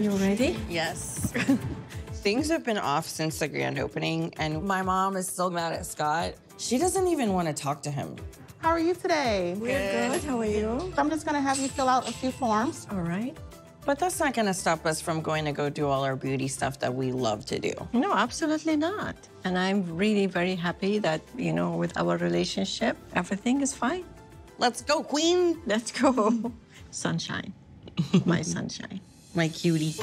You ready? Yes. Things have been off since the grand opening, and my mom is still mad at Scott. She doesn't even want to talk to him. How are you today? We're good. How are you? I'm just gonna have you fill out a few forms. All right. But that's not going to stop us from going to go do all our beauty stuff that we love to do. No, absolutely not. And I'm really very happy that, you know, with our relationship, everything is fine. Let's go, queen. Let's go. sunshine. My sunshine My cutie.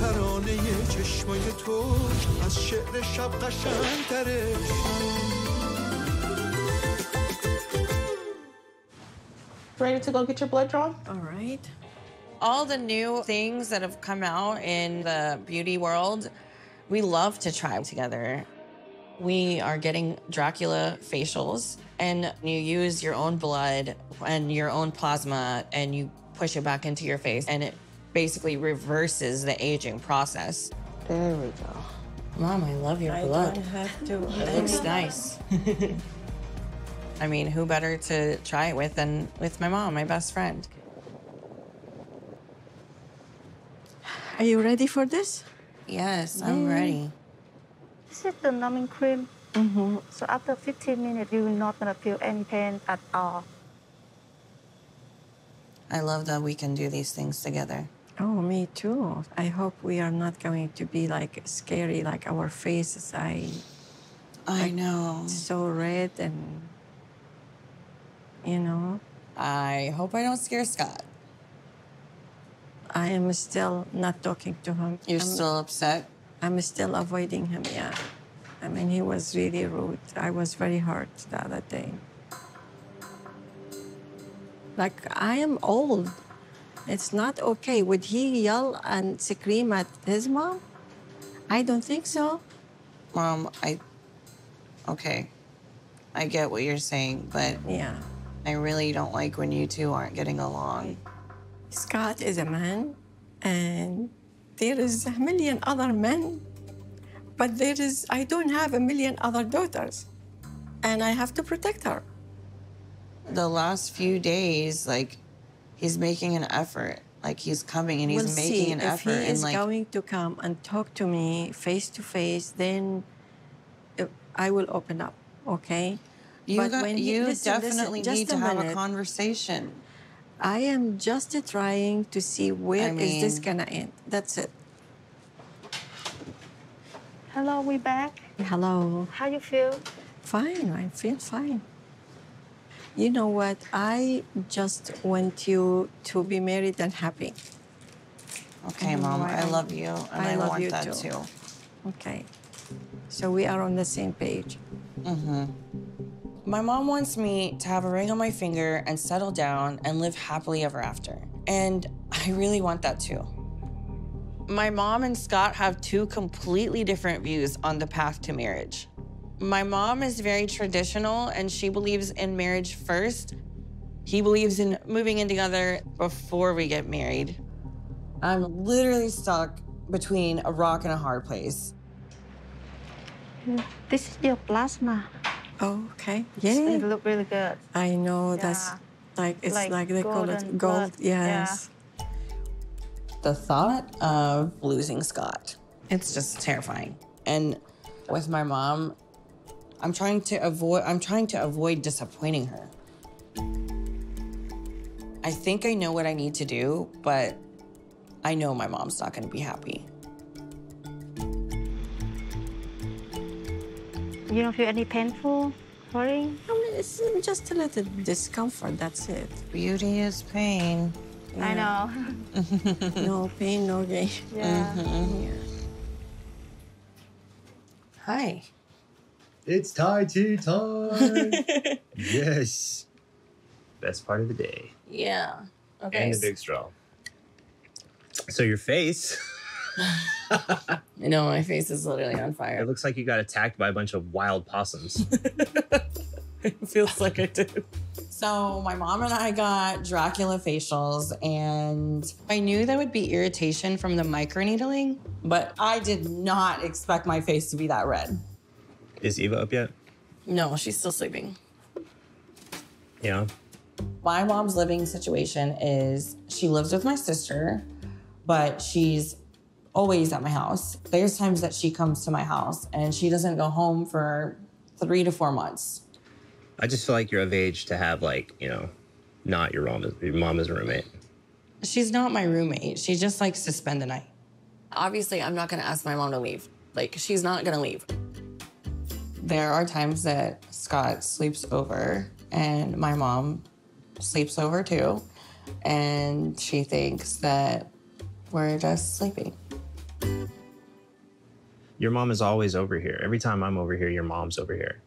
ترانه چشمای تو از شعر شب قشنگتره Ready to go get your blood drawn? All right. All the new things that have come out in the beauty world, we love to try together. We are getting Dracula facials, and you use your own blood and your own plasma, and you push it back into your face, and it basically reverses the aging process. There we go. Mom, I love your I blood. don't have to. It looks nice. I mean, who better to try it with than with my mom, my best friend? Are you ready for this? Yes, I'm ready. This is the numbing cream. Mm-hmm. So after 15 minutes, you will not gonna feel any pain at all. I love that we can do these things together. Oh, me too. I hope we are not going to be like scary, like our faces. I I know. so red and you know, I hope I don't scare Scott. I am still not talking to him. You're I'm, still upset? I'm still avoiding him. Yeah. I mean, he was really rude. I was very hurt the other day. Like I am old. It's not okay. Would he yell and scream at his mom? I don't think so. Mom, I. Okay. I get what you're saying, but Yeah. I really don't like when you two aren't getting along. Scott is a man, and there is a million other men, but there is, I don't have a million other daughters, and I have to protect her. The last few days, like, he's making an effort. Like, he's coming and he's we'll making see an if effort. he and, is like, going to come and talk to me face to face, then uh, I will open up, okay? you, but got, when he- you listen, listen, definitely just need a to have a conversation. I am just trying to see where is I this gonna end. That's it. Hello, we back. Hello. How you feel? Fine, I feel fine. You know what? I just want you to be married and happy. Okay, Mhm, Mom, I I- love you, and I I, want you that too. too. Okay. So we are on the same page. My mom wants me to have a ring on my finger and settle down and live happily ever after. And I really want that too. My mom and Scott have two completely different views on the path to marriage. My mom is very traditional and she believes in marriage first. He believes in moving in together before we get married. I'm literally stuck between a rock and a hard place. This is your plasma. Oh, okay. It Yeah. look really good. I know that's like it's like, Like they call it golden gold. blood. Yeah. Yes. the thought of losing Scott. It's just terrifying. And with my mom, I'm trying to avoid I'm trying to avoid disappointing her. I think I know what I need to do, but I know my mom's not going to be happy. You don't feel any painful, worrying? I mean, it's just a little discomfort. That's it. Beauty is pain. I know. No pain, no gain. yeah. Yeah. Hi. It's Thai tea time. yes. Best part of the day. Yeah. Okay. And the big straw. So your face, I know my face is literally on fire. it looks like you got attacked by a bunch of wild possums. It feels like I did. So my mom and I got Dracula facials, and I knew there would be irritation from the microneedling, but I did not expect my face to be that red. Is Eva up yet? No, she's still sleeping. Yeah. My mom's living situation is she lives with my sister, but she's always at my house. There's times that she comes to my house and she doesn't go home for three to four months. I just feel like you're of age to have like, you know, not your mom your mom as a roommate. She's not my roommate. She just likes to spend the night. Obviously, I'm not gonna ask my mom to leave. Like, she's not gonna leave. There are times that Scott sleeps over and my mom sleeps over too. And she thinks that we're just sleeping. Your mom is always over here. Every time I'm over here, your mom's over here.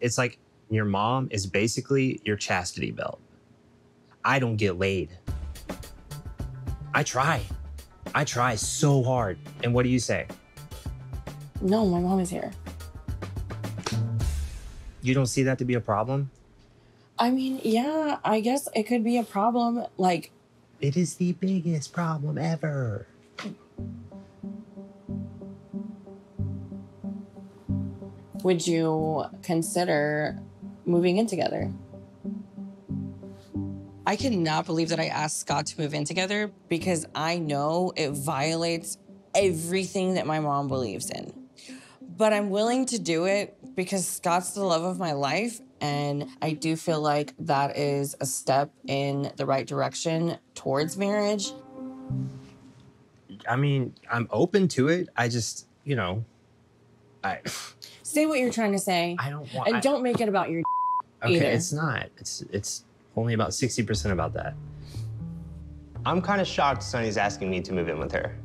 It's like your mom is basically your chastity belt. I don't get laid. I try. I try so hard. And what do you say? No, my mom is here. You don't see that to be a problem? I mean, yeah, I guess it could be a problem. Like, It is the biggest problem ever. would you consider moving in together? I cannot believe that I asked Scott to move in together because I know it violates everything that my mom believes in. But I'm willing to do it because Scott's the love of my life. And I do feel like that is a step in the right direction towards marriage. I mean, I'm open to it. I just, you know, I Say what you're trying to say. I don't want and I- don't make it about your Okay, either. it's not. It's it's only about 60% about that. I'm kind of shocked Sunnie's asking me to move in with her.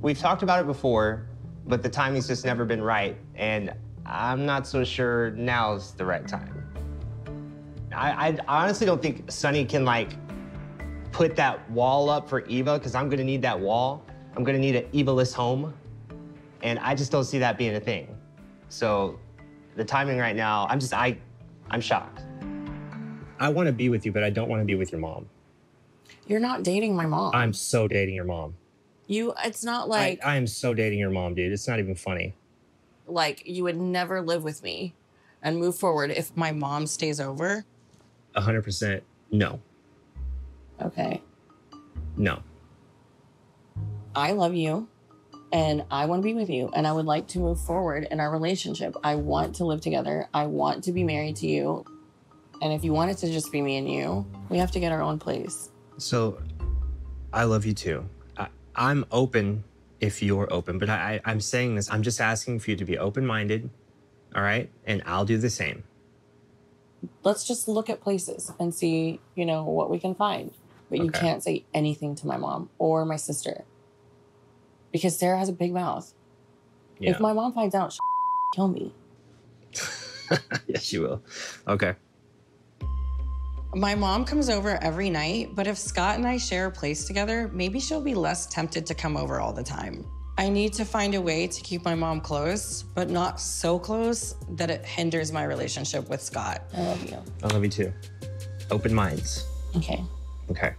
We've talked about it before, but the timing's just never been right, and I'm not so sure now's the right time. I, I honestly don't think Sunnie can like put that wall up for Eva because I'm gonna need that wall. I'm gonna need an Eva-less home, and I just don't see that being a thing. So, the timing right now, I'm just I, I'm shocked. I want to be with you, but I don't want to be with your mom. You're not dating my mom. I'm so dating your mom. You it's not like I, I am so dating your mom, dude. It's not even funny. like you would never live with me and move forward if my mom stays over. 100% no. Okay. No. I love you and I want to be with you and I would like to move forward in our relationship. I want to live together. I want to be married to you. And if you want it to just be me and you, we have to get our own place. So, I love you too. I'm open if you're open, but I, I, I'm saying this, I'm just asking for you to be open minded, all right? And I'll do the same. Let's just look at places and see, you know, what we can find. But you Okay. can't say anything to my mom or my sister because Sarah has a big mouth. Yeah. If my mom finds out, she'll kill me. yes, she will. Okay. My mom comes over every night, but if Scott and I share a place together, maybe she'll be less tempted to come over all the time. I need to find a way to keep my mom close, but not so close that it hinders my relationship with Scott. I love you. I love you too. Open minds. Okay. Okay.